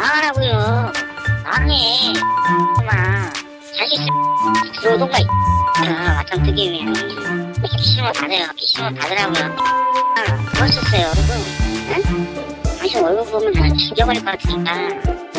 나가라고요. 나중에 막 자식 들어오던가 아, 맞짱 뜨기 위해 PC만 받아요. PC만 받으라고요. 아, 그러셨어요, 여러분. 응? 당신 얼굴 보면 나 죽여버릴 것 같으니까.